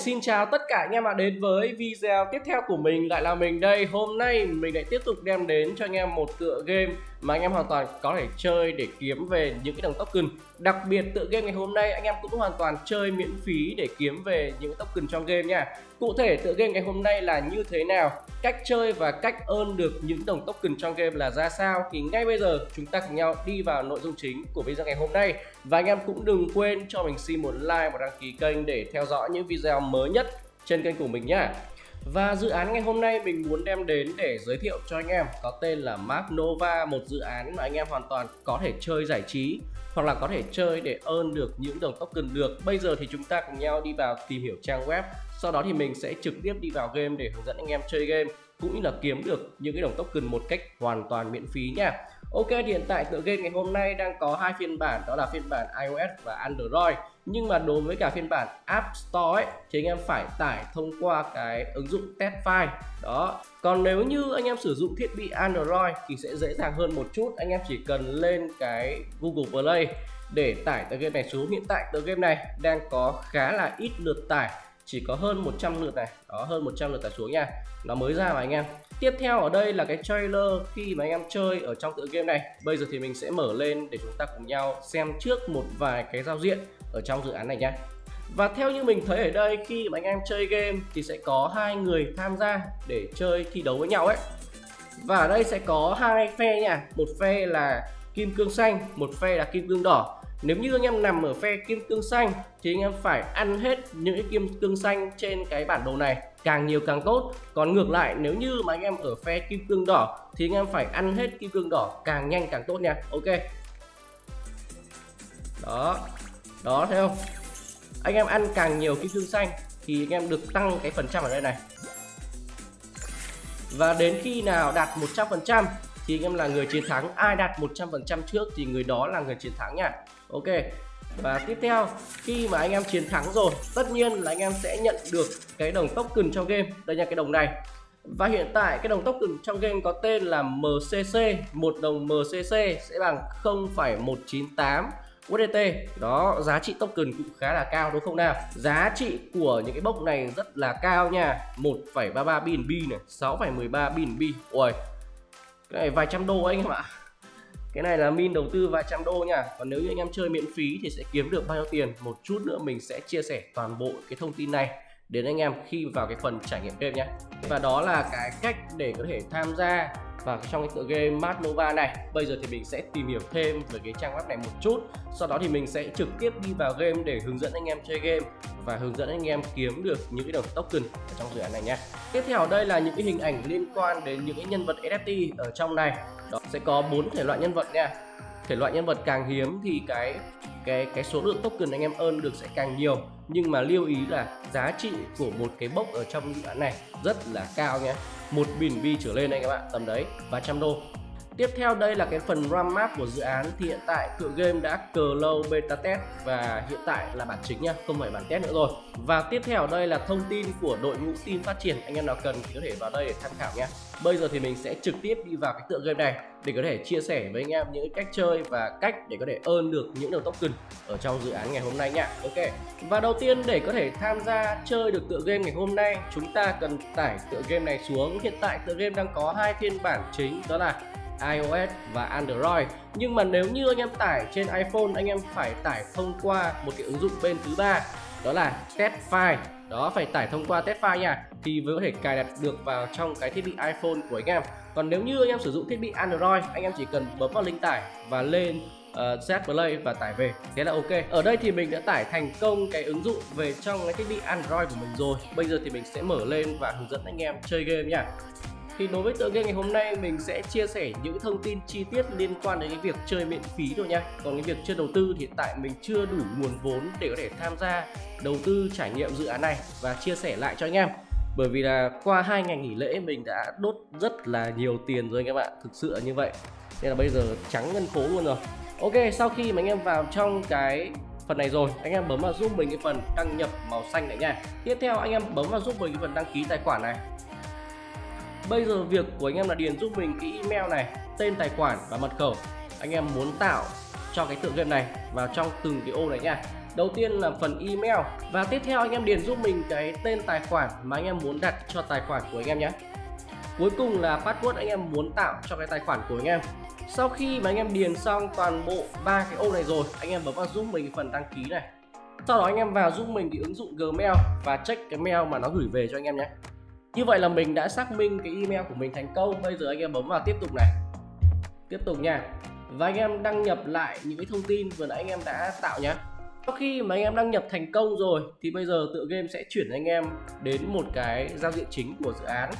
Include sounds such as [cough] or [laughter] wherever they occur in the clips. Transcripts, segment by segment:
xin chào tất cả anh em đã đến với video tiếp theo của mình. Lại là mình đây, Hôm nay mình lại tiếp tục đem đến cho anh em một tựa game mà anh em hoàn toàn có thể chơi để kiếm về những cái đồng token. Đặc biệt tựa game ngày hôm nay anh em cũng hoàn toàn chơi miễn phí để kiếm về những token trong game nha. Cụ thể tựa game ngày hôm nay là như thế nào, cách chơi và cách ơn được những đồng token trong game là ra sao? Thì ngay bây giờ chúng ta cùng nhau đi vào nội dung chính của video ngày hôm nay. Và anh em cũng đừng quên cho mình xin một like và đăng ký kênh để theo dõi những video mới nhất trên kênh của mình nhé và dự án ngày hôm nay mình muốn đem đến để giới thiệu cho anh em có tên là Mark Nova, một dự án mà anh em hoàn toàn có thể chơi giải trí hoặc là có thể chơi để earn được những đồng token được. Bây giờ thì chúng ta cùng nhau đi vào tìm hiểu trang web, sau đó thì mình sẽ trực tiếp đi vào game để hướng dẫn anh em chơi game cũng như là kiếm được những cái đồng token một cách hoàn toàn miễn phí nha. Ok thì hiện tại tựa game ngày hôm nay đang có hai phiên bản đó là phiên bản iOS và Android. Nhưng mà đối với cả phiên bản App Store ấy, thì anh em phải tải thông qua cái ứng dụng test file. Đó. Còn nếu như anh em sử dụng thiết bị Android thì sẽ dễ dàng hơn một chút. Anh em chỉ cần lên cái Google Play để tải tựa game này xuống. Hiện tại tựa game này đang có khá là ít lượt tải chỉ có hơn 100 lượt này. Đó, hơn 100 lượt tải xuống nha. Nó mới ra mà anh em. Tiếp theo ở đây là cái trailer khi mà anh em chơi ở trong tựa game này. Bây giờ thì mình sẽ mở lên để chúng ta cùng nhau xem trước một vài cái giao diện ở trong dự án này nhé và theo như mình thấy ở đây, khi mà anh em chơi game thì sẽ có hai người tham gia để chơi thi đấu với nhau ấy. Và ở đây sẽ có hai phe nha. Một phe là kim cương xanh, một phe là kim cương đỏ nếu như anh em nằm ở phe kim cương xanh thì anh em phải ăn hết những cái kim cương xanh trên cái bản đồ này, càng nhiều càng tốt. Còn ngược lại, nếu như mà anh em ở phe kim cương đỏ thì anh em phải ăn hết kim cương đỏ càng nhanh càng tốt nha. Ok. Đó. Đó, thấy không? Anh em ăn càng nhiều kim cương xanh thì anh em được tăng cái phần trăm ở đây này. Và đến khi nào đạt 100% thì anh em là người chiến thắng. Ai đạt 100% trước thì người đó là người chiến thắng nha. Ok. Và tiếp theo khi mà anh em chiến thắng rồi tất nhiên là anh em sẽ nhận được cái đồng token trong game. Đây là cái đồng này. Và hiện tại cái đồng token trong game có tên là MCC một đồng MCC sẽ bằng 0,198 USDT đó giá trị token cũng khá là cao đúng không nào? Giá trị của những cái bốc này rất là cao nha. 1,33 BNB này 6,13 BNB ui cái này vài trăm đô anh em ạ. Cái này là min đầu tư vài trăm đô nha. Còn nếu như anh em chơi miễn phí thì sẽ kiếm được bao nhiêu tiền? Một chút nữa mình sẽ chia sẻ toàn bộ cái thông tin này đến anh em khi vào cái phần trải nghiệm game nhé và đó là cái cách để có thể tham gia và trong cái tựa game Mad Nova này. Bây giờ thì mình sẽ tìm hiểu thêm về cái trang web này một chút. Sau đó thì mình sẽ trực tiếp đi vào game để hướng dẫn anh em chơi game và hướng dẫn anh em kiếm được những cái đồng token ở trong dự án này nhé. Tiếp theo đây là những cái hình ảnh liên quan đến những cái nhân vật NFT ở trong này. Đó, sẽ có bốn thể loại nhân vật nha. Thể loại nhân vật càng hiếm thì cái cái cái số lượng token anh em earn được sẽ càng nhiều. Nhưng mà lưu ý là giá trị của một cái bốc ở trong dự án này rất là cao nhé. Một bình bi trở lên anh các bạn tầm đấy vài trăm đô. Tiếp theo đây là cái phần RAM map của dự án thì hiện tại tựa game đã cờ lâu beta test và hiện tại là bản chính nha, không phải bản test nữa rồi. Và tiếp theo đây là thông tin của đội ngũ team phát triển, anh em nào cần thì có thể vào đây để tham khảo nha. Bây giờ thì mình sẽ trực tiếp đi vào cái tựa game này để có thể chia sẻ với anh em những cách chơi và cách để có thể earn được những đồng token ở trong dự án ngày hôm nay nha. Ok. Và đầu tiên để có thể tham gia chơi được tựa game ngày hôm nay, chúng ta cần tải tựa game này xuống. Hiện tại tựa game đang có hai phiên bản chính đó là iOS và Android. Nhưng mà nếu như anh em tải trên iPhone anh em phải tải thông qua một cái ứng dụng bên thứ ba đó là test file. Đó phải tải thông qua test file nha thì mới có thể cài đặt được vào trong cái thiết bị iPhone của anh em. Còn nếu như anh em sử dụng thiết bị Android anh em chỉ cần bấm vào link tải và lên uh, set play và tải về thế là ok. Ở đây thì mình đã tải thành công cái ứng dụng về trong cái thiết bị Android của mình rồi. Bây giờ thì mình sẽ mở lên và hướng dẫn anh em chơi game nha thì đối với tựa game ngày hôm nay, mình sẽ chia sẻ những thông tin chi tiết liên quan đến cái việc chơi miễn phí thôi nha. Còn cái việc chơi đầu tư thì hiện tại mình chưa đủ nguồn vốn để có thể tham gia đầu tư trải nghiệm dự án này và chia sẻ lại cho anh em. Bởi vì là qua hai ngày nghỉ lễ, mình đã đốt rất là nhiều tiền rồi các bạn thực sự là như vậy. Nên là bây giờ trắng ngân phố luôn rồi. Ok, sau khi mà anh em vào trong cái phần này rồi, anh em bấm vào giúp mình cái phần đăng nhập màu xanh này nha. Tiếp theo, anh em bấm vào giúp mình cái phần đăng ký tài khoản này. Bây giờ việc của anh em là điền giúp mình cái email này, tên tài khoản và mật khẩu. Anh em muốn tạo cho cái tựa game này vào trong từng cái ô này nha. đầu tiên là phần email và tiếp theo anh em điền giúp mình cái tên tài khoản mà anh em muốn đặt cho tài khoản của anh em nhé. Cuối cùng là password anh em muốn tạo cho cái tài khoản của anh em. Sau khi mà anh em điền xong toàn bộ ba cái ô này rồi anh em bấm vào giúp mình cái phần đăng ký này. Sau đó anh em vào giúp mình cái ứng dụng Gmail và check cái mail mà nó gửi về cho anh em nhé như vậy là mình đã xác minh cái email của mình thành công. Bây giờ anh em bấm vào tiếp tục này. Tiếp tục nha. Và anh em đăng nhập lại những cái thông tin vừa nãy anh em đã tạo nhé sau khi mà anh em đăng nhập thành công rồi, thì bây giờ tựa game sẽ chuyển anh em đến một cái giao diện chính của dự án.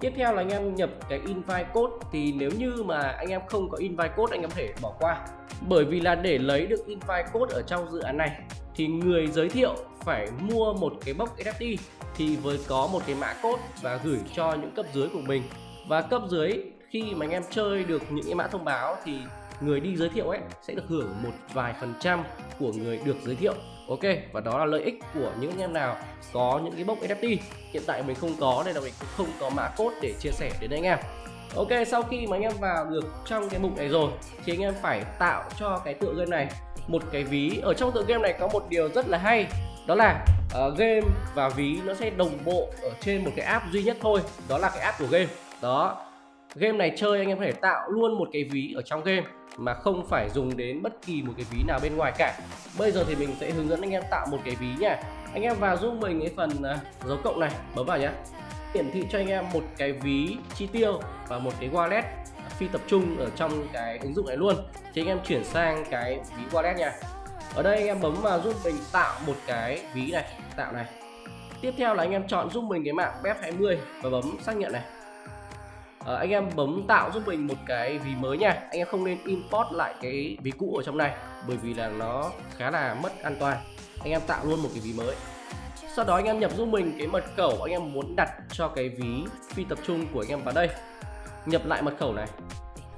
Tiếp theo là anh em nhập cái invite code. Thì nếu như mà anh em không có invite code, anh em có thể bỏ qua. Bởi vì là để lấy được invite code ở trong dự án này, thì người giới thiệu phải mua một cái box NFT thì với có một cái mã code và gửi cho những cấp dưới của mình. Và cấp dưới, khi mà anh em chơi được những cái mã thông báo thì người đi giới thiệu ấy sẽ được hưởng một vài phần trăm của người được giới thiệu. Ok, và đó là lợi ích của những anh em nào có những cái box NFT hiện tại mình không có nên là mình cũng không có mã code để chia sẻ đến anh em. Ok, sau khi mà anh em vào được trong cái mục này rồi, thì anh em phải tạo cho cái tựa game này một cái ví. Ở trong tựa game này có một điều rất là hay đó là uh, game và ví nó sẽ đồng bộ ở trên một cái app duy nhất thôi đó là cái app của game. Đó game này chơi anh em có thể tạo luôn một cái ví ở trong game mà không phải dùng đến bất kỳ một cái ví nào bên ngoài cả. Bây giờ thì mình sẽ hướng dẫn anh em tạo một cái ví nha. Anh em vào giúp mình cái phần uh, dấu cộng này bấm vào nhé hiển thị cho anh em một cái ví chi tiêu và một cái wallet phi tập trung ở trong cái ứng dụng này luôn. Thì anh em chuyển sang cái ví wallet nha ở đây anh em bấm vào giúp mình tạo một cái ví này tạo này. Tiếp theo là anh em chọn giúp mình cái mạng BEP 20 và bấm xác nhận này. À, anh em bấm tạo giúp mình một cái ví mới nha. Anh em không nên import lại cái ví cũ ở trong này bởi vì là nó khá là mất an toàn. Anh em tạo luôn một cái ví mới. Sau đó anh em nhập giúp mình cái mật khẩu anh em muốn đặt cho cái ví phi tập trung của anh em vào đây. Nhập lại mật khẩu này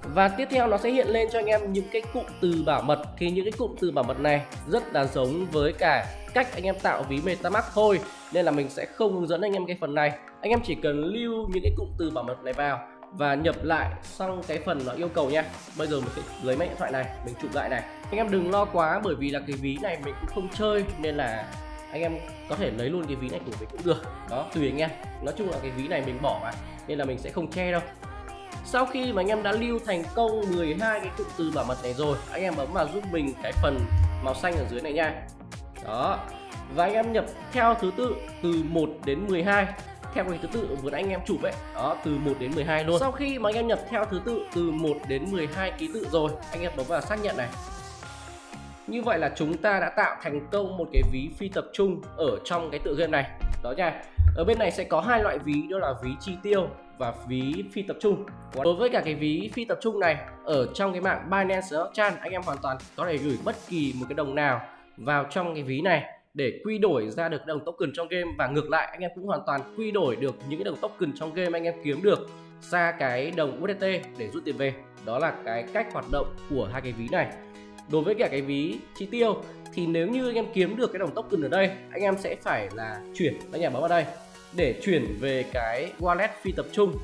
và tiếp theo nó sẽ hiện lên cho anh em những cái cụm từ bảo mật. Thì những cái cụm từ bảo mật này rất là giống với cả cách anh em tạo ví MetaMask thôi. Nên là mình sẽ không hướng dẫn anh em cái phần này. Anh em chỉ cần lưu những cái cụm từ bảo mật này vào và nhập lại xong cái phần nó yêu cầu nha. Bây giờ mình sẽ lấy máy điện thoại này, mình chụp lại này. Anh em đừng lo quá, bởi vì là cái ví này mình cũng không chơi, nên là anh em có thể lấy luôn cái ví này của mình cũng được. Đó, tùy anh em. Nói chung là cái ví này mình bỏ mà, nên là mình sẽ không che đâu sau khi mà anh em đã lưu thành công 12 cái cụm từ bảo mật này rồi, anh em bấm vào giúp mình cái phần màu xanh ở dưới này nha. Đó. Và anh em nhập theo thứ tự từ 1 đến 12 theo cái thứ tự vừa anh em chụp ấy. Đó, từ 1 đến 12 luôn. Sau khi mà anh em nhập theo thứ tự từ 1 đến 12 ký tự rồi, anh em bấm vào xác nhận này. Như vậy là chúng ta đã tạo thành công một cái ví phi tập trung ở trong cái tựa game này. Đó nha. Ở bên này sẽ có hai loại ví, đó là ví chi tiêu và ví phi tập trung. Đối với cả cái ví phi tập trung này, ở trong cái mạng Binance Chan anh em hoàn toàn có thể gửi bất kỳ một cái đồng nào vào trong cái ví này để quy đổi ra được đồng token trong game. Và ngược lại, anh em cũng hoàn toàn quy đổi được những cái đồng token trong game anh em kiếm được ra cái đồng USDT để rút tiền về. Đó là cái cách hoạt động của hai cái ví này. Đối với cả cái ví chi tiêu, thì nếu như anh em kiếm được cái đồng token ở đây, anh em sẽ phải là chuyển các nhà bấm vào đây để chuyển về cái wallet phi tập trung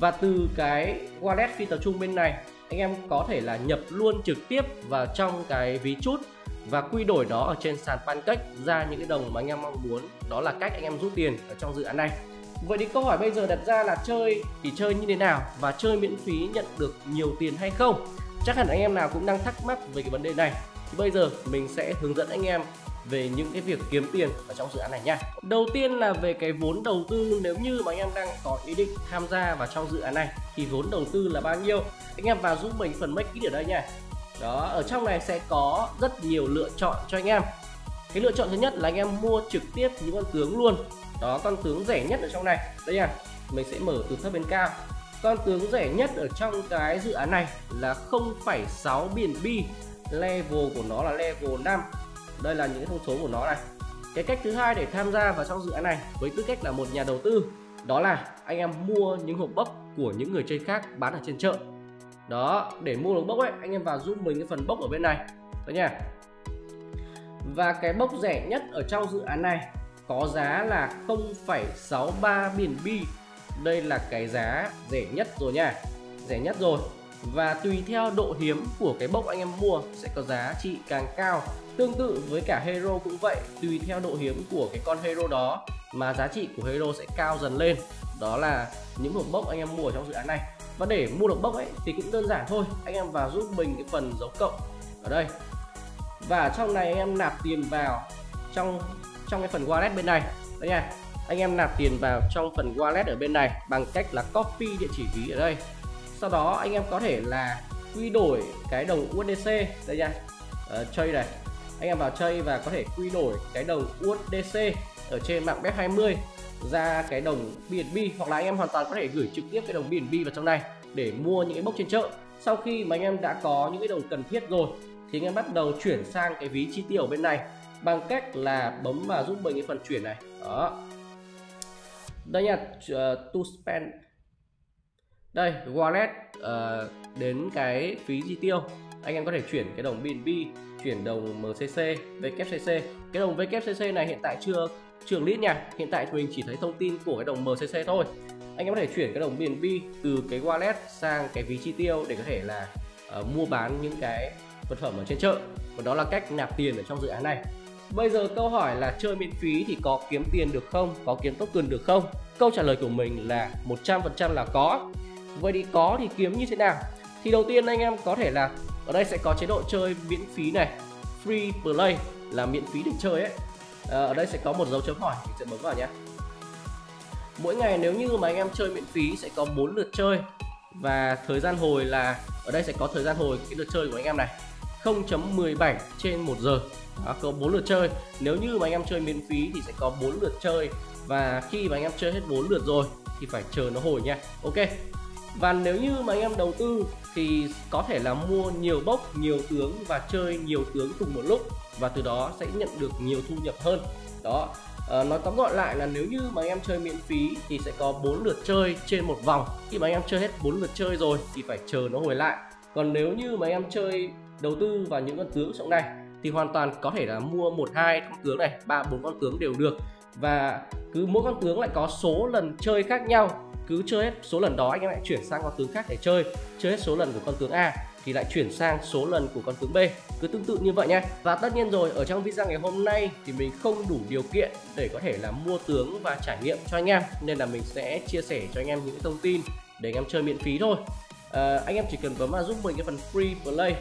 và từ cái wallet phi tập trung bên này, anh em có thể là nhập luôn trực tiếp vào trong cái ví chút và quy đổi nó ở trên sàn Pancake ra những cái đồng mà anh em mong muốn đó là cách anh em rút tiền ở trong dự án này Vậy thì câu hỏi bây giờ đặt ra là chơi thì chơi như thế nào và chơi miễn phí nhận được nhiều tiền hay không? Chắc hẳn anh em nào cũng đang thắc mắc về cái vấn đề này. Thì bây giờ mình sẽ hướng dẫn anh em về những cái việc kiếm tiền ở trong dự án này nha. Đầu tiên là về cái vốn đầu tư nếu như mà anh em đang có ý định tham gia vào trong dự án này thì vốn đầu tư là bao nhiêu? Anh em vào giúp mình phần make ký ở đây nha đó ở trong này sẽ có rất nhiều lựa chọn cho anh em cái lựa chọn thứ nhất là anh em mua trực tiếp những con tướng luôn đó con tướng rẻ nhất ở trong này đây nha mình sẽ mở từ thấp bên cao con tướng rẻ nhất ở trong cái dự án này là 0,6 bi. level của nó là level 5 đây là những thông số của nó này. Cái cách thứ hai để tham gia vào trong dự án này với tư cách là một nhà đầu tư đó là anh em mua những hộp bốc của những người chơi khác bán ở trên chợ. Đó để mua được bốc ấy anh em vào giúp mình cái phần bốc ở bên này. Đó nha. Và cái bốc rẻ nhất ở trong dự án này có giá là 0,63 bi, đây là cái giá rẻ nhất rồi nha. Rẻ nhất rồi và tùy theo độ hiếm của cái bốc anh em mua sẽ có giá trị càng cao. Tương tự với cả hero cũng vậy, tùy theo độ hiếm của cái con hero đó mà giá trị của hero sẽ cao dần lên. Đó là những hộp bốc anh em mua ở trong dự án này. Và để mua được bốc ấy thì cũng đơn giản thôi, anh em vào giúp mình cái phần dấu cộng ở đây. Và trong này anh em nạp tiền vào trong trong cái phần wallet bên này. Đây nha, anh em nạp tiền vào trong phần wallet ở bên này bằng cách là copy địa chỉ ví ở đây sau đó anh em có thể là quy đổi cái đồng USDC đây nha. Uh, chơi này. Anh em vào chơi và có thể quy đổi cái đồng USDC ở trên mạng bet 20 ra cái đồng BNB hoặc là anh em hoàn toàn có thể gửi trực tiếp cái đồng BNB vào trong này để mua những cái bốc trên chợ. Sau khi mà anh em đã có những cái đồng cần thiết rồi thì anh em bắt đầu chuyển sang cái ví chi tiêu bên này bằng cách là bấm vào giúp mình cái phần chuyển này. Đó. Đây nha uh, to spend đây wallet uh, đến cái phí chi tiêu anh em có thể chuyển cái đồng BNB chuyển đồng MCC WCC cái đồng WCC này hiện tại chưa trường list nha hiện tại mình chỉ thấy thông tin của cái đồng MCC thôi anh em có thể chuyển cái đồng BNB từ cái wallet sang cái ví chi tiêu để có thể là uh, mua bán những cái vật phẩm ở trên chợ và đó là cách nạp tiền ở trong dự án này Bây giờ câu hỏi là chơi miễn phí thì có kiếm tiền được không? Có kiếm token được không? Câu trả lời của mình là 100% là có. Vậy thì có thì kiếm như thế nào? Thì đầu tiên anh em có thể là ở đây sẽ có chế độ chơi miễn phí này, free play là miễn phí để chơi ấy. À, ở đây sẽ có một dấu chấm hỏi, mình sẽ bấm vào nhé. Mỗi ngày nếu như mà anh em chơi miễn phí sẽ có 4 lượt chơi. Và thời gian hồi là ở đây sẽ có thời gian hồi cái lượt chơi của anh em này. 0.17 trên 1 giờ. Đó, có 4 lượt chơi. Nếu như mà anh em chơi miễn phí thì sẽ có 4 lượt chơi. Và khi mà anh em chơi hết 4 lượt rồi thì phải chờ nó hồi nha. Ok và nếu như mà anh em đầu tư thì có thể là mua nhiều bốc nhiều tướng và chơi nhiều tướng cùng một lúc. Và từ đó sẽ nhận được nhiều thu nhập hơn. Đó. À, nói tóm gọn lại là nếu như mà anh em chơi miễn phí thì sẽ có 4 lượt chơi trên một vòng. Khi mà anh em chơi hết 4 lượt chơi rồi thì phải chờ nó hồi lại. Còn nếu như mà anh em chơi đầu tư vào những con tướng trong này thì hoàn toàn có thể là mua một hai con tướng này ba bốn con tướng đều được. Và cứ mỗi con tướng lại có số lần chơi khác nhau cứ chơi hết số lần đó anh em lại chuyển sang con tướng khác để chơi chơi hết số lần của con tướng A thì lại chuyển sang số lần của con tướng B. Cứ tương tự như vậy nhé và tất nhiên rồi ở trong video ngày hôm nay thì mình không đủ điều kiện để có thể là mua tướng và trải nghiệm cho anh em nên là mình sẽ chia sẻ cho anh em những thông tin để anh em chơi miễn phí thôi. À, anh em chỉ cần bấm vào giúp mình cái phần free play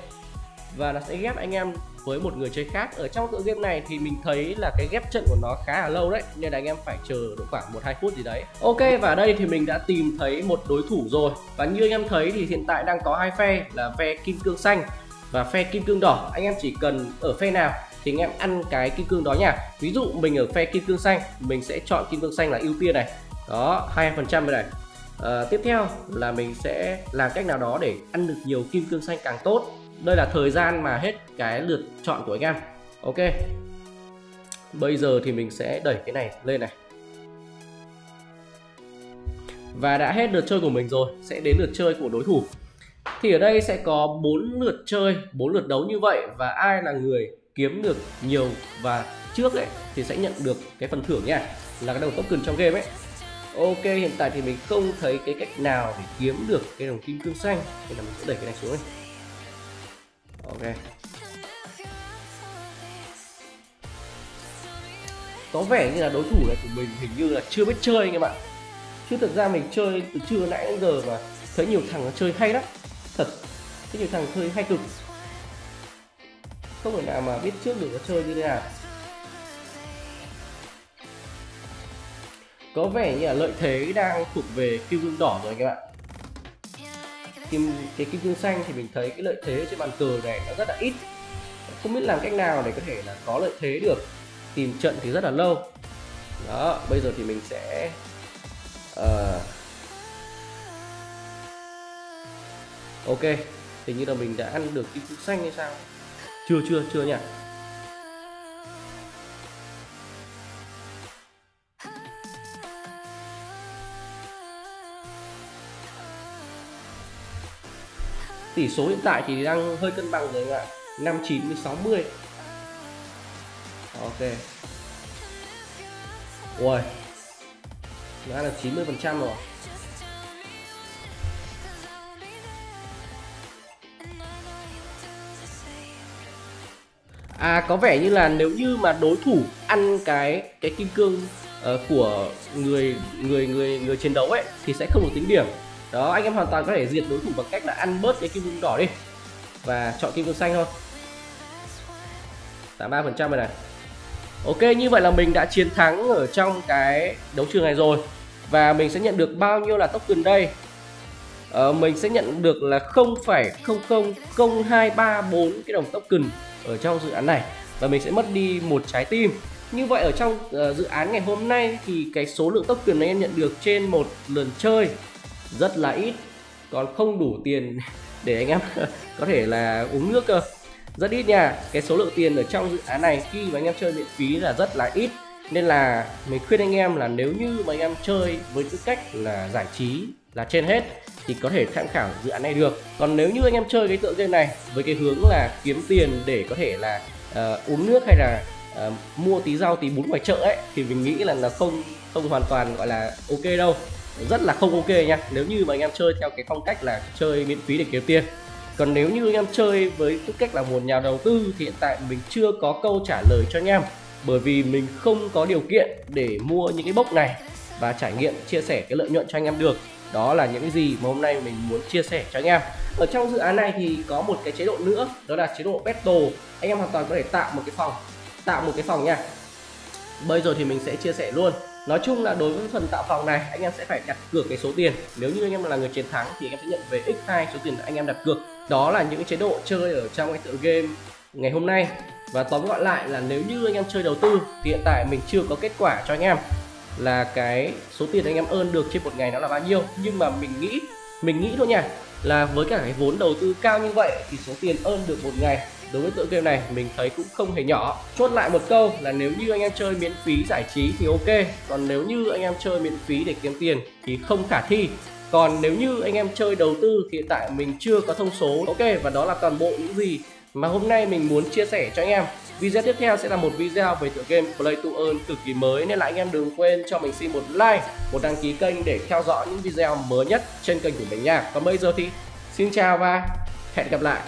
và nó sẽ ghép anh em với một người chơi khác. Ở trong tựa game này thì mình thấy là cái ghép trận của nó khá là lâu đấy nên là anh em phải chờ độ khoảng một hai phút gì đấy. Ok và đây thì mình đã tìm thấy một đối thủ rồi. Và như anh em thấy thì hiện tại đang có hai phe là phe kim cương xanh và phe kim cương đỏ. Anh em chỉ cần ở phe nào thì anh em ăn cái kim cương đó nha. Ví dụ mình ở phe kim cương xanh mình sẽ chọn kim cương xanh là ưu tiên này. Đó hai phần trăm này. À, tiếp theo là mình sẽ làm cách nào đó để ăn được nhiều kim cương xanh càng tốt đây là thời gian mà hết cái lượt chọn của anh em. Ok. Bây giờ thì mình sẽ đẩy cái này lên này. Và đã hết lượt chơi của mình rồi, sẽ đến lượt chơi của đối thủ. Thì ở đây sẽ có 4 lượt chơi 4 lượt đấu như vậy. Và ai là người kiếm được nhiều và trước ấy, thì sẽ nhận được cái phần thưởng nha. Là cái đồng token trong game ấy. Ok, hiện tại thì mình không thấy cái cách nào để kiếm được cái đồng kim cương xanh. Nên là mình sẽ đẩy cái này xuống này ok. Có vẻ như là đối thủ này của mình hình như là chưa biết chơi anh em ạ. Chứ thực ra mình chơi từ trưa nãy đến giờ mà thấy nhiều thằng nó chơi hay lắm. Thật. Thấy nhiều thằng chơi hay cực. Không phải nào mà biết trước được nó chơi như thế nào. Có vẻ như là lợi thế đang thuộc về kim cương đỏ rồi anh em ạ kim, cái kim cương xanh thì mình thấy cái lợi thế trên bàn cờ này nó rất là ít. Không biết làm cách nào để có thể là có lợi thế được. Tìm trận thì rất là lâu. Đó, bây giờ thì mình sẽ uh... ok, hình như là mình đã ăn được kim cương xanh hay sao? Chưa chưa chưa nhỉ tỷ số hiện tại thì đang hơi cân bằng rồi anh ạ. 59 với 60 ok. Ui đã là 90 phần trăm rồi. À có vẻ như là nếu như mà đối thủ ăn cái cái kim cương uh, của người người người người chiến đấu ấy thì sẽ không được tính điểm. Đó anh em hoàn toàn có thể diệt đối thủ bằng cách là ăn bớt cái kim cương đỏ đi. Và chọn kim cương xanh thôi. 83% rồi này. Ok như vậy là mình đã chiến thắng ở trong cái đấu trường này rồi. Và mình sẽ nhận được bao nhiêu là token đây? Ờ, mình sẽ nhận được là 0,000234 cái đồng token ở trong dự án này. Và mình sẽ mất đi một trái tim. Như vậy ở trong uh, dự án ngày hôm nay thì cái số lượng token này em nhận được trên một lần chơi rất là ít còn không đủ tiền [laughs] để anh em [laughs] có thể là uống nước cơ. Rất ít nha cái số lượng tiền ở trong dự án này khi mà anh em chơi miễn phí là rất là ít. Nên là mình khuyên anh em là nếu như mà anh em chơi với tư cách là giải trí là trên hết thì có thể tham khảo dự án này được. Còn nếu như anh em chơi cái tựa game này với cái hướng là kiếm tiền để có thể là uh, uống nước hay là uh, mua tí rau tí bún ngoài chợ ấy thì mình nghĩ là nó không không hoàn toàn gọi là ok đâu rất là không ok nha. Nếu như mà anh em chơi theo cái phong cách là chơi miễn phí để kiếm tiền. Còn nếu như anh em chơi với tư cách là một nhà đầu tư thì hiện tại mình chưa có câu trả lời cho anh em. Bởi vì mình không có điều kiện để mua những cái bốc này và trải nghiệm, chia sẻ cái lợi nhuận cho anh em được. Đó là những cái gì mà hôm nay mình muốn chia sẻ cho anh em. Ở trong dự án này thì có một cái chế độ nữa, đó là chế độ battle. Anh em hoàn toàn có thể tạo một cái phòng, tạo một cái phòng nha. Bây giờ thì mình sẽ chia sẻ luôn nói chung là đối với phần tạo phòng này, anh em sẽ phải đặt cược cái số tiền. Nếu như anh em là người chiến thắng thì anh em sẽ nhận về x2 số tiền anh em đặt cược. Đó là những chế độ chơi ở trong cái tựa game ngày hôm nay. Và tóm gọn lại là nếu như anh em chơi đầu tư thì hiện tại mình chưa có kết quả cho anh em là cái số tiền anh em earn được trên một ngày nó là bao nhiêu. Nhưng mà mình nghĩ mình nghĩ thôi nha, là với cả cái vốn đầu tư cao như vậy thì số tiền earn được một ngày đối với tựa game này mình thấy cũng không hề nhỏ. Chốt lại một câu là nếu như anh em chơi miễn phí giải trí thì ok. Còn nếu như anh em chơi miễn phí để kiếm tiền thì không khả thi. Còn nếu như anh em chơi đầu tư thì hiện tại mình chưa có thông số. Ok và đó là toàn bộ những gì mà hôm nay mình muốn chia sẻ cho anh em. Video tiếp theo sẽ là một video về tựa game Play to Earn cực kỳ mới nên là anh em đừng quên cho mình xin một like, một đăng ký kênh để theo dõi những video mới nhất trên kênh của mình nha. Còn bây giờ thì xin chào và hẹn gặp lại.